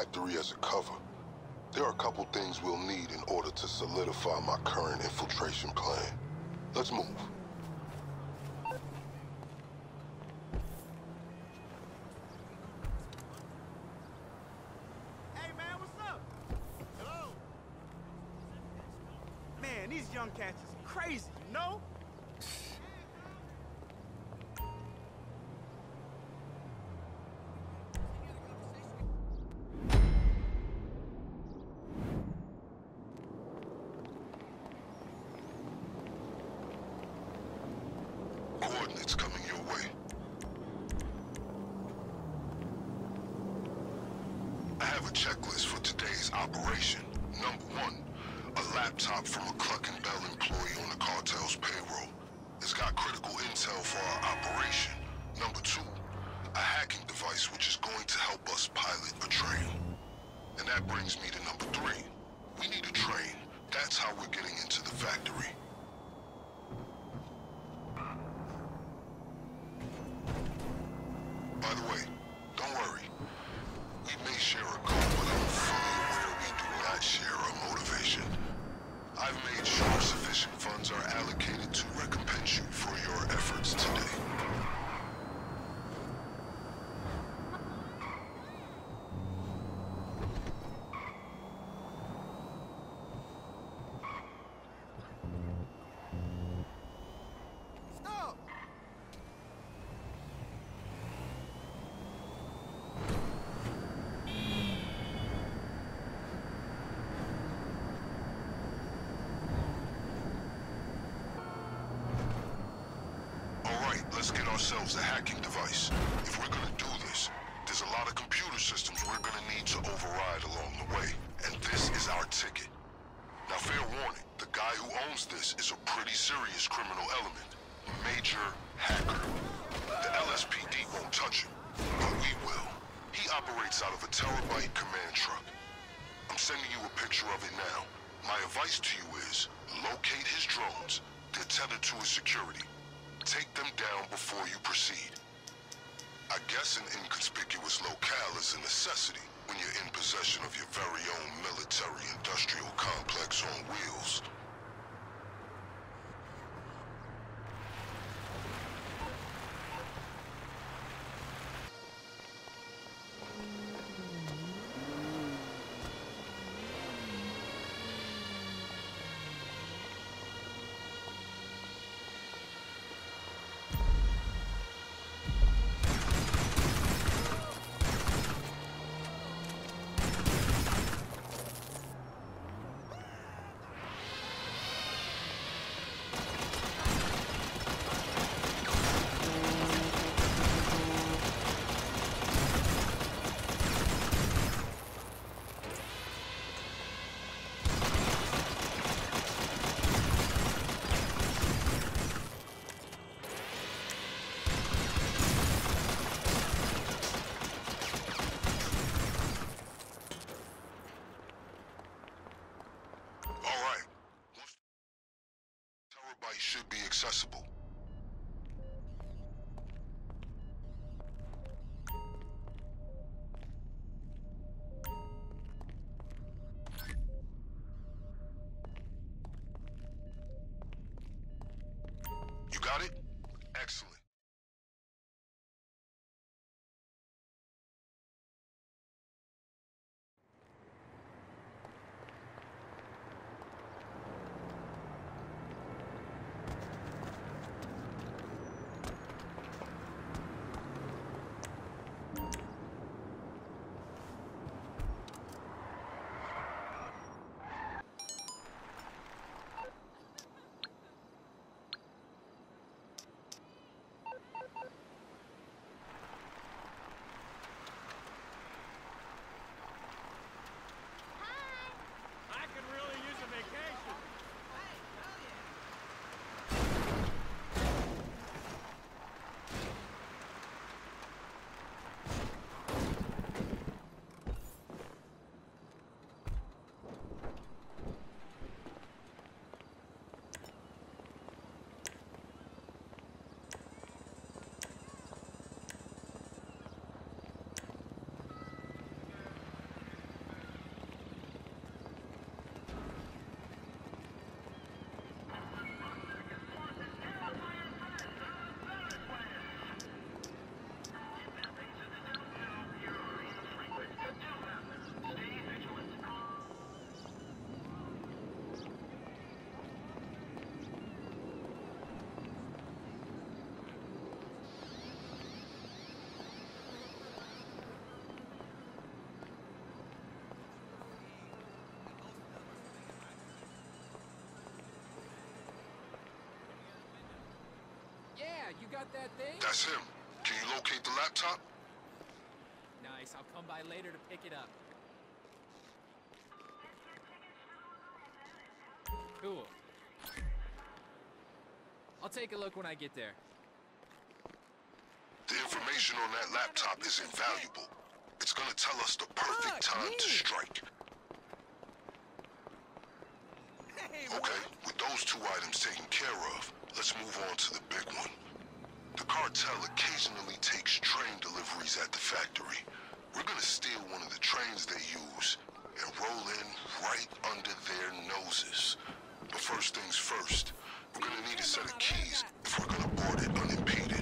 factory as a cover. There are a couple things we'll need in order to solidify my current infiltration plan. Let's move. Device which is going to help us pilot a train. And that brings me to number three. We need a train. That's how we're getting into the factory. By the way, don't worry. We may share a goal, but I'm fully aware we do not share a motivation. I've made sure sufficient funds are allocated to recompense you for your efforts today. Stop! All right, let's get ourselves a hacking device. If we're gonna do this, there's a lot of computer systems we're gonna need to override along the way. And this is our ticket. Now, fair warning, the guy who owns this is a pretty serious criminal element. Major hacker. The LSPD won't touch him, but we will. He operates out of a Terrorbyte command truck. I'm sending you a picture of it now. My advice to you is, locate his drones. They're tethered to his security. Take them down before you proceed. I guess an inconspicuous locale is a necessity when you're in possession of your very own military-industrial complex on wheels. Should be accessible. You got that thing? That's him. Can you locate the laptop? Nice, I'll come by later to pick it up. Cool. I'll take a look when I get there. The information on that laptop is invaluable. It's gonna tell us the perfect Fuck time to strike. Okay, with those two items taken care of, let's move on to the big one. The cartel occasionally takes train deliveries at the factory. We're gonna steal one of the trains they use and roll in right under their noses. But first things first, we're gonna need a set of keys if we're gonna board it unimpeded.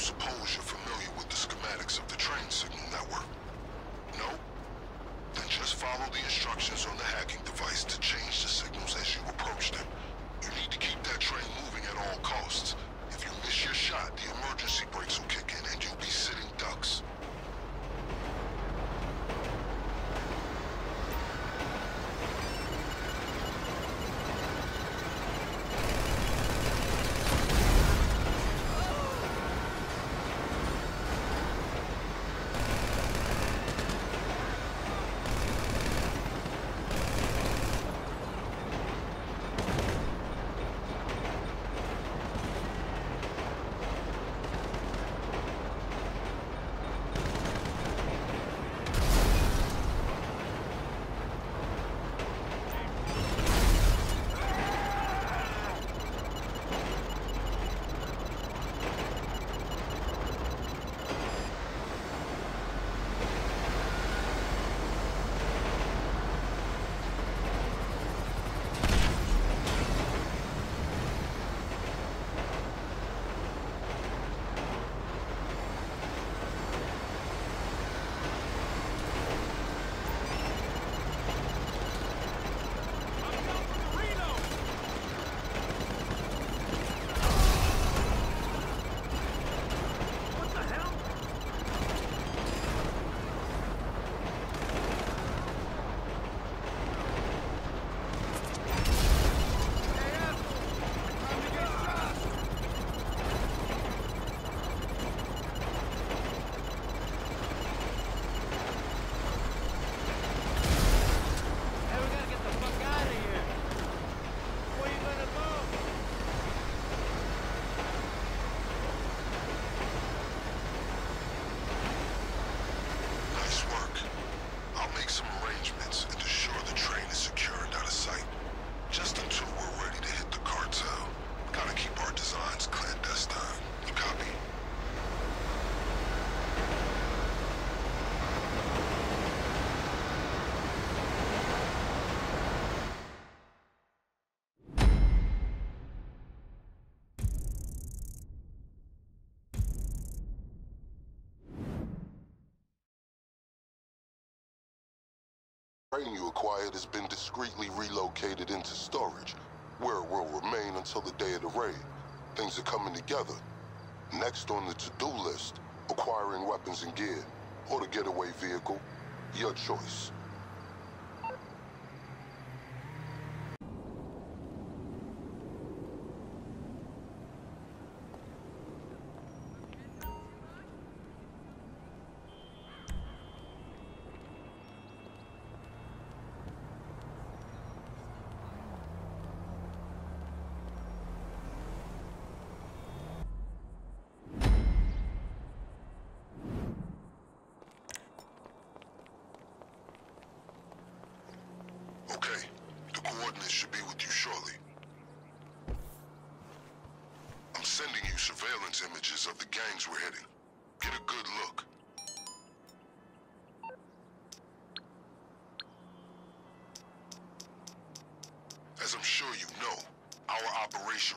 Suppose you're familiar with the schematics of the train signal network. No? Then just follow the instructions on the hacking device to change the signals as you approach them. You need to keep that train moving at all costs. If you miss your shot, the Grain you acquired has been discreetly relocated into storage, where it will remain until the day of the raid. Things are coming together. Next on the to-do list, acquiring weapons and gear, or the getaway vehicle. Your choice.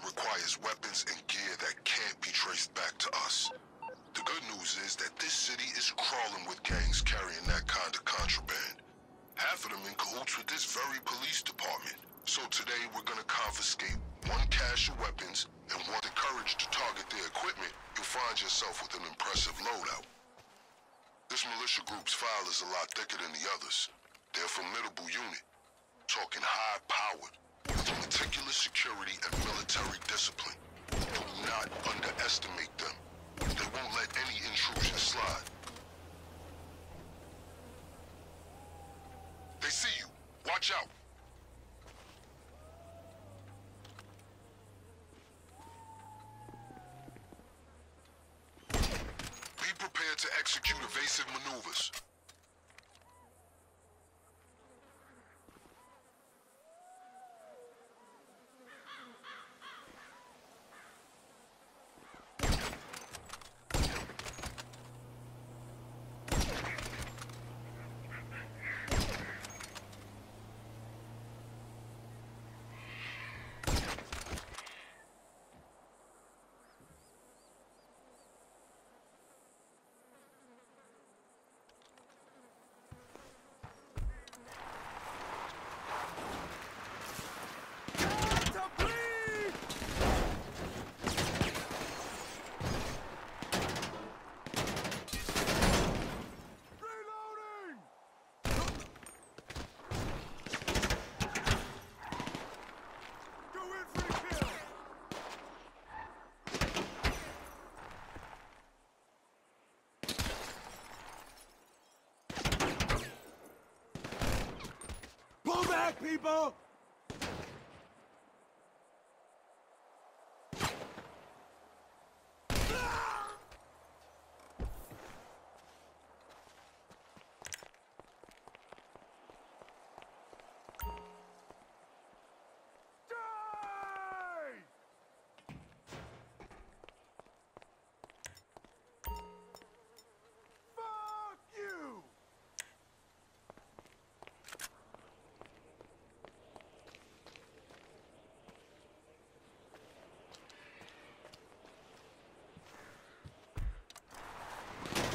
Requires weapons and gear that can't be traced back to us. The good news is that this city is crawling with gangs carrying that kind of contraband. Half of them in cahoots with this very police department. So today we're gonna confiscate one cache of weapons and want the courage to target their equipment, you'll find yourself with an impressive loadout. This militia group's file is a lot thicker than the others. They're a formidable unit, talking high-powered, meticulous security and military discipline. Do not underestimate them. They won't let any intrusion slide. They see you. Watch out. Be prepared to execute evasive maneuvers. Reloading! Go in for the kill! Pull back, people! Die! Fuck you!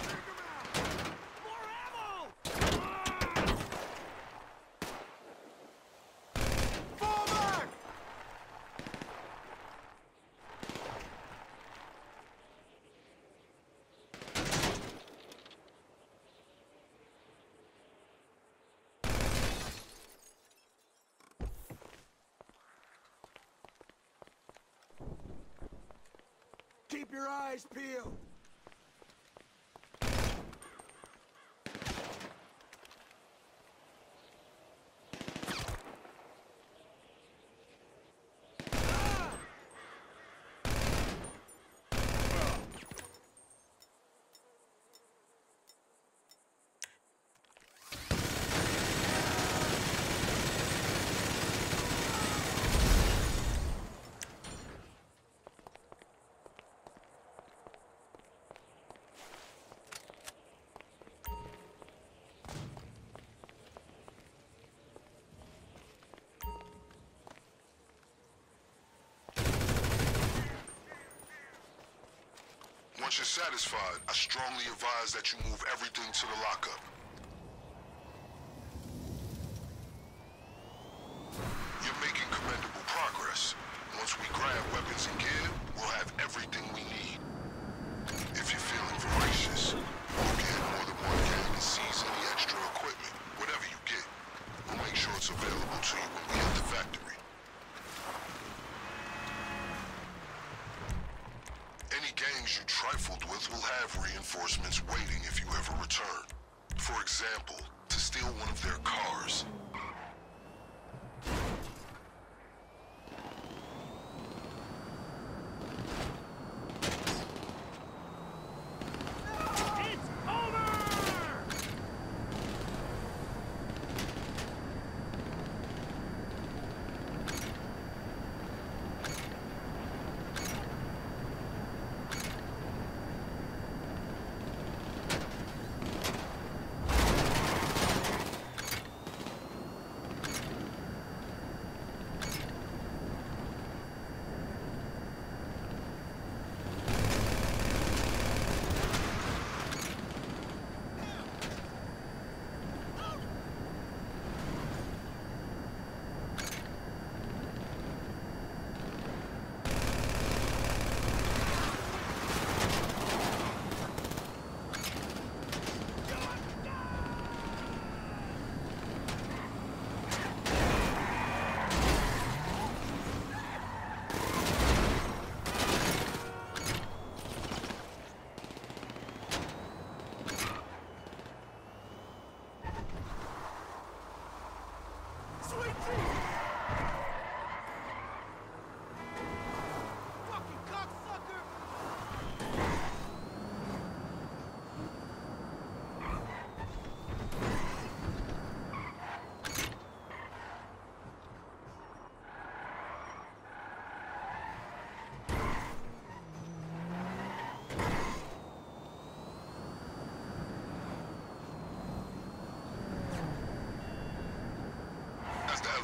Take 'em out! More ammo! Fall back! Keep your eyes peeled. Once you're satisfied, I strongly advise that you move everything to the lockup. Will have reinforcements waiting if you ever return. For example, to steal one of their cars.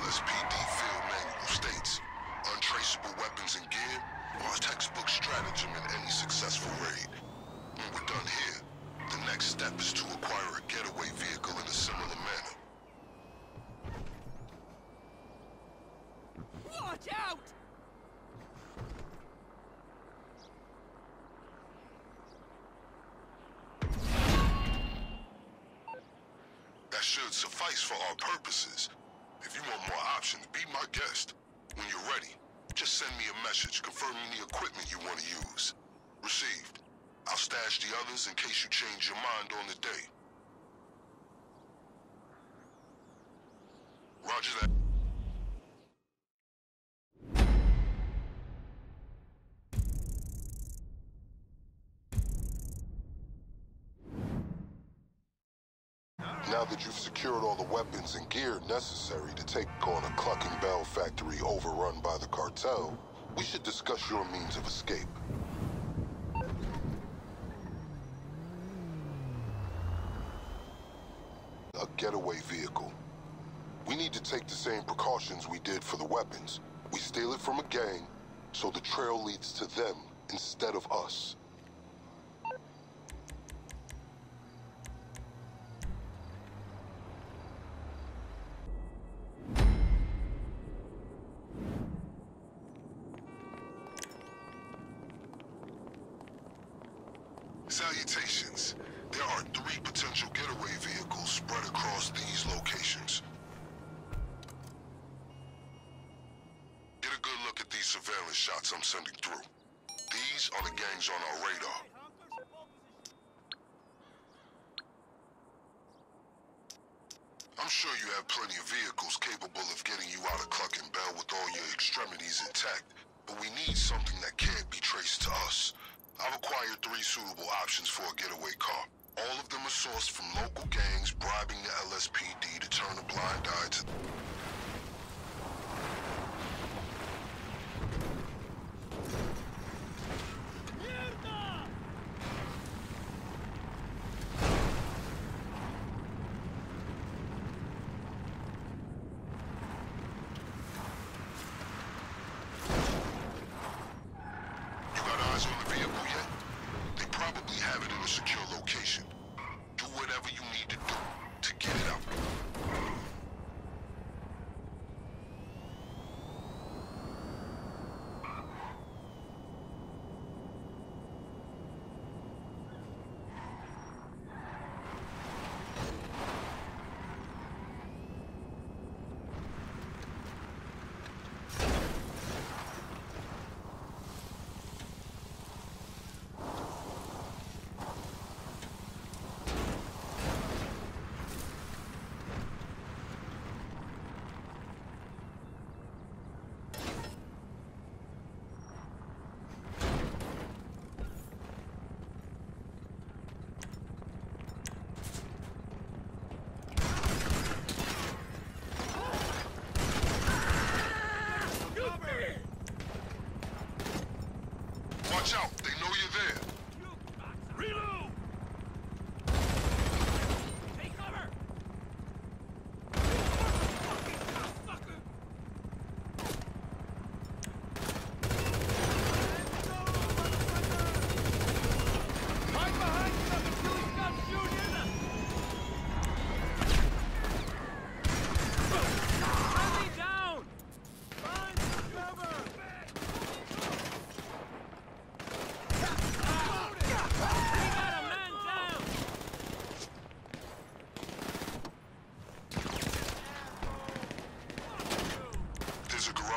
LSPD field manual states, untraceable weapons and gear are a textbook stratagem in any successful raid. When we're done here, the next step is to acquire a getaway vehicle in a similar manner. Watch out! That should suffice for our purposes. If you want more options, be my guest. When you're ready, just send me a message confirming the equipment you want to use. Received. I'll stash the others in case you change your mind on the day. Roger that. Now that you've secured all the weapons and gear necessary to take on a Cluckin' Bell factory overrun by the cartel, we should discuss your means of escape. A getaway vehicle. We need to take the same precautions we did for the weapons. We steal it from a gang, so the trail leads to them instead of us. Salutations. There are three potential getaway vehicles spread across these locations. Get a good look at these surveillance shots I'm sending through. These are the gangs on our radar. I'm sure you have plenty of vehicles capable of getting you out of Cluckin' Bell with all your extremities intact, but we need something that can't be traced to us. I've acquired three suitable options for a getaway car. All of them are sourced from local gangs bribing the LSPD to turn a blind eye to...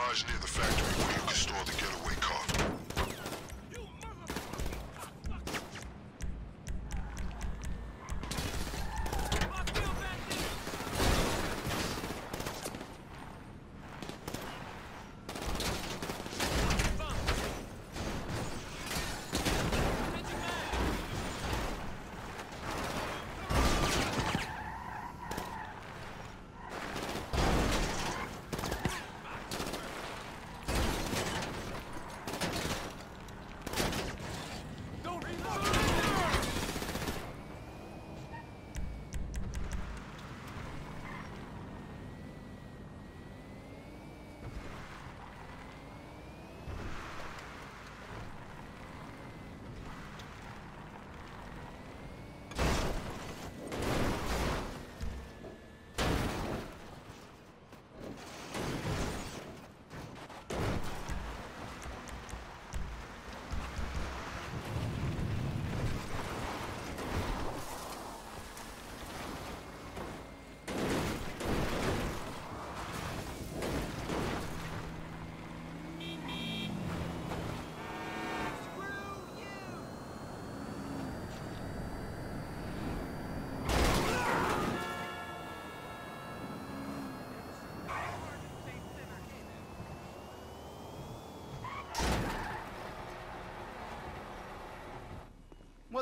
garage near the factory where you can store the getaway car.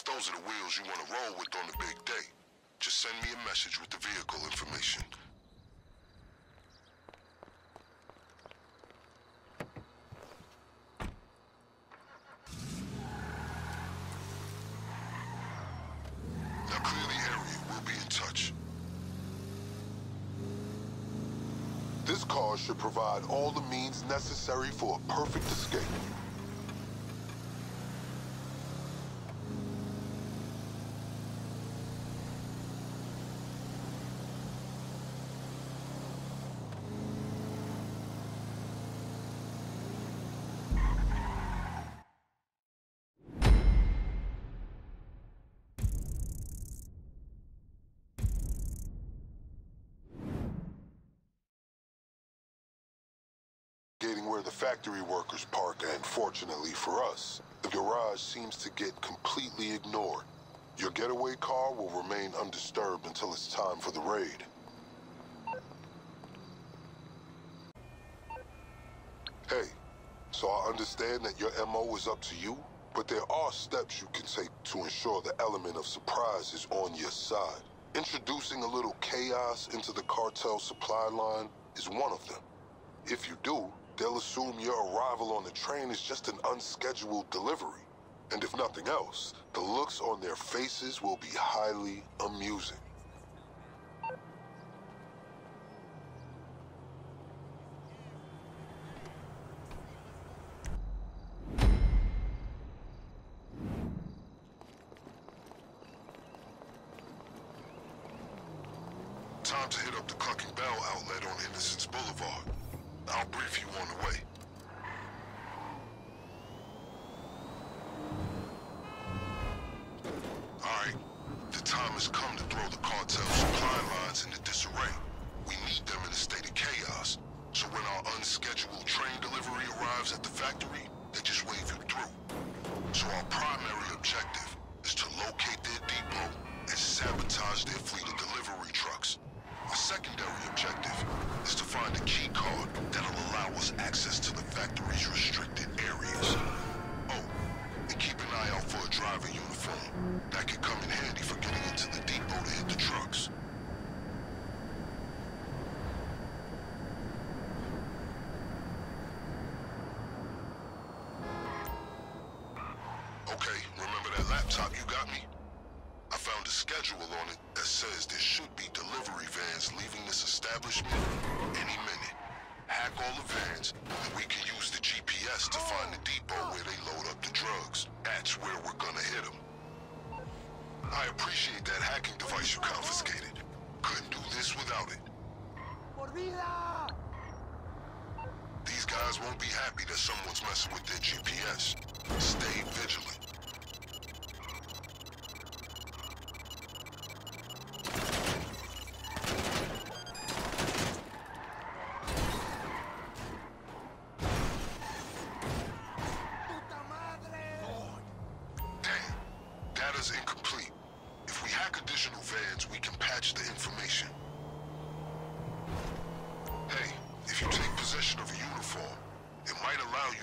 If those are the wheels you want to roll with on the big day, just send me a message with the vehicle information. Now clear area. We'll be in touch. This car should provide all the means necessary for a perfect escape. Gating where the factory workers park, and fortunately for us, the garage seems to get completely ignored. Your getaway car will remain undisturbed until it's time for the raid. Hey, so I understand that your MO is up to you, but there are steps you can take to ensure the element of surprise is on your side. Introducing a little chaos into the cartel supply line is one of them. If you do, they'll assume your arrival on the train is just an unscheduled delivery. And if nothing else, the looks on their faces will be highly amusing.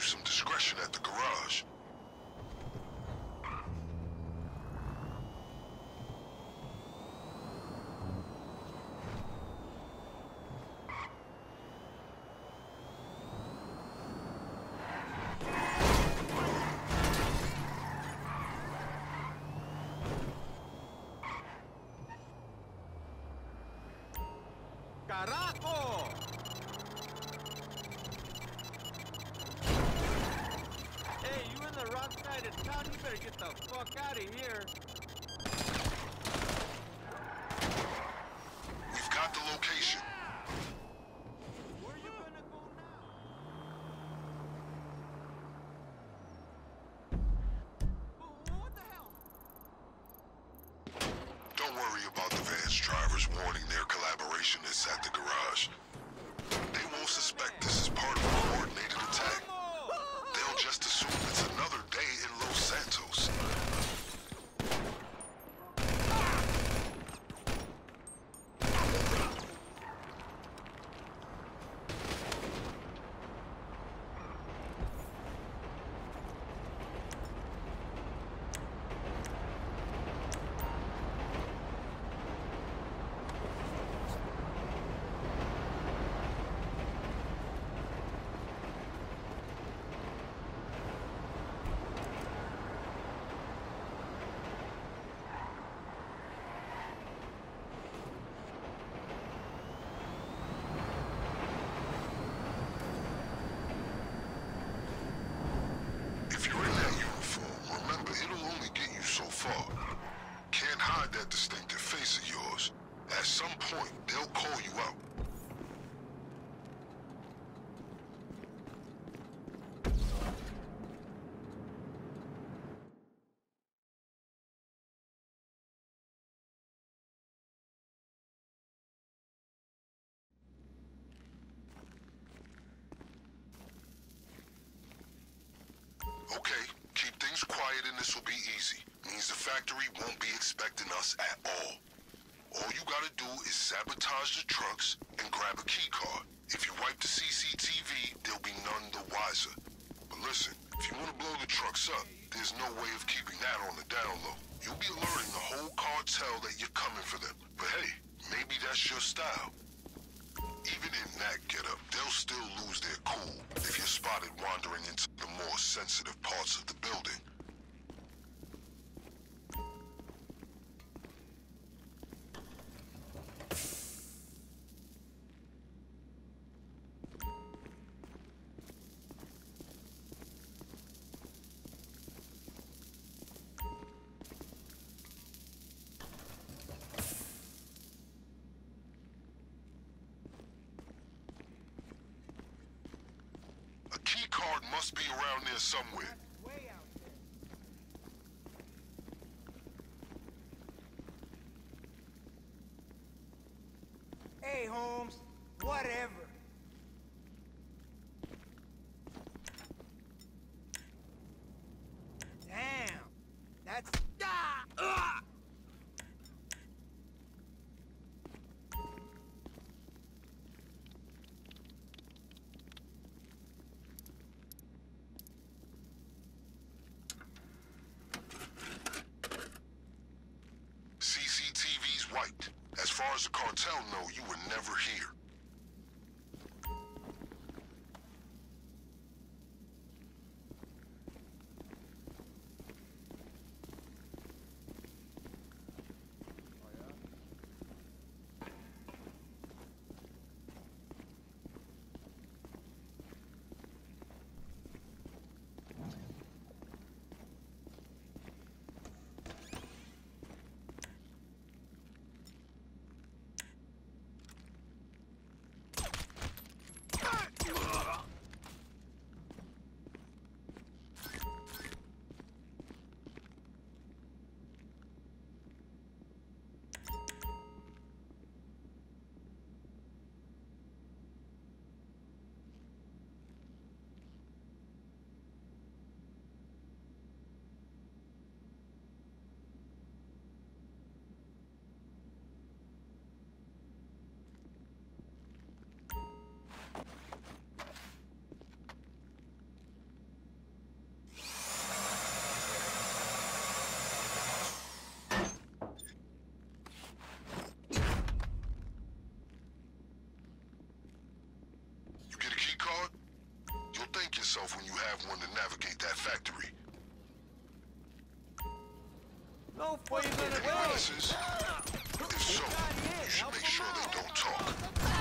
some discretion at the garage. point, they'll call you out. Okay, keep things quiet and this will be easy. Means the factory won't be expecting us at all. All you gotta do is sabotage the trucks and grab a key card. If you wipe the CCTV, they'll be none the wiser. But listen, if you wanna blow the trucks up, there's no way of keeping that on the down low. You'll be alerting the whole cartel that you're coming for them. But hey, maybe that's your style. Even in that getup, they'll still lose their cool if you're spotted wandering into the more sensitive parts of the building. as the cartel know, you were never here. yourself when you have one to navigate that factory. No way you're? If so, you should make sure they don't talk.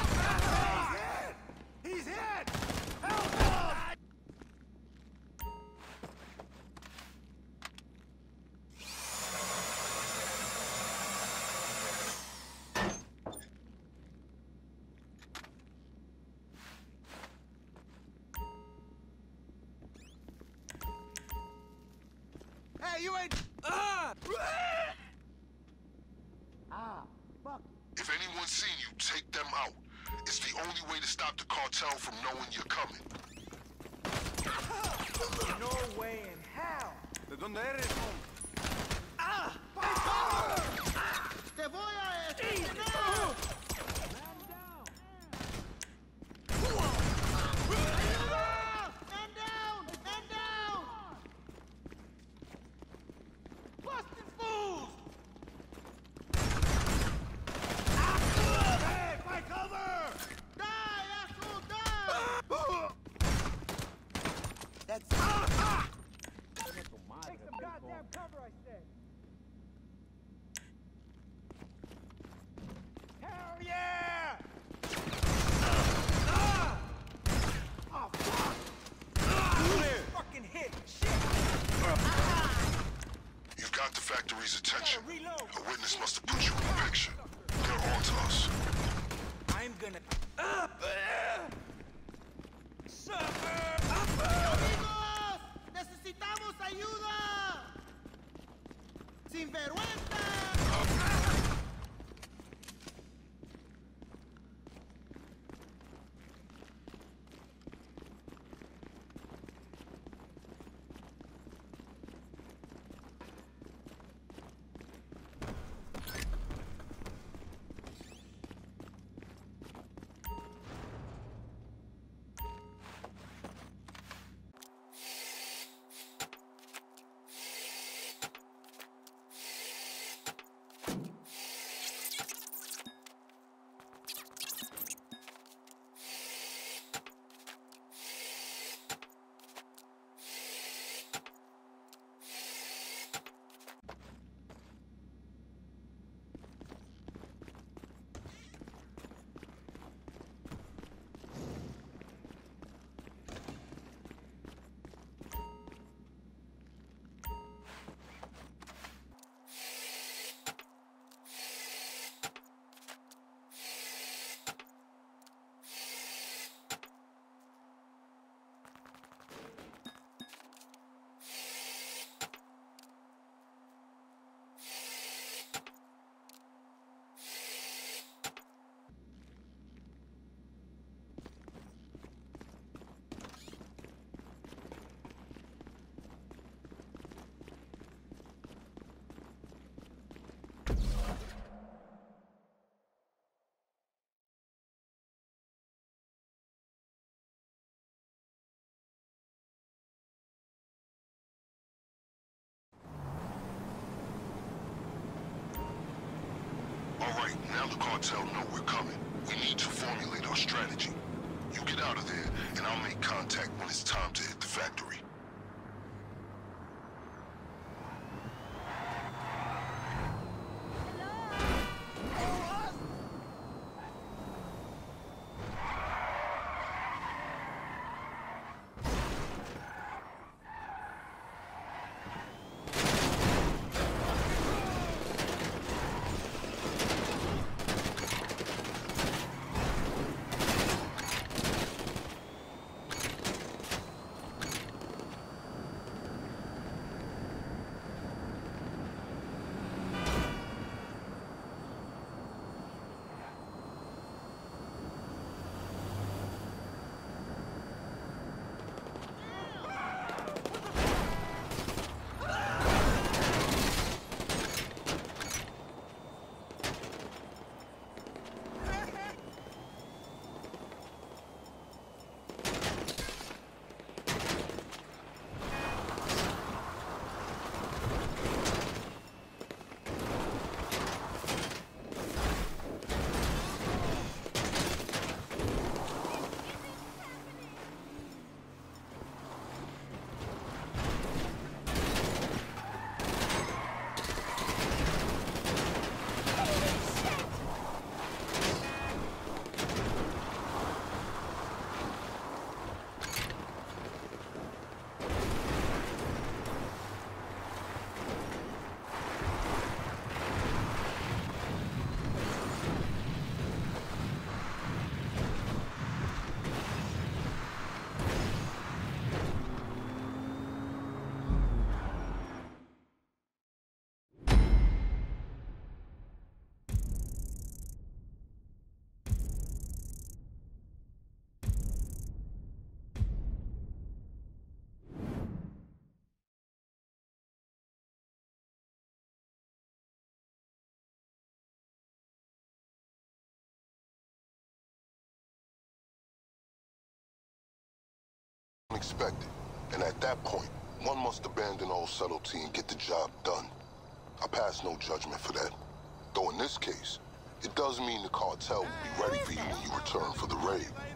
Now the cartel know we're coming. We need to formulate our strategy. You get out of there, and I'll make contact when it's time to Unexpected. And at that point, one must abandon all subtlety and get the job done. I pass no judgment for that. Though in this case, it does mean the cartel will be ready for you when you return for the raid.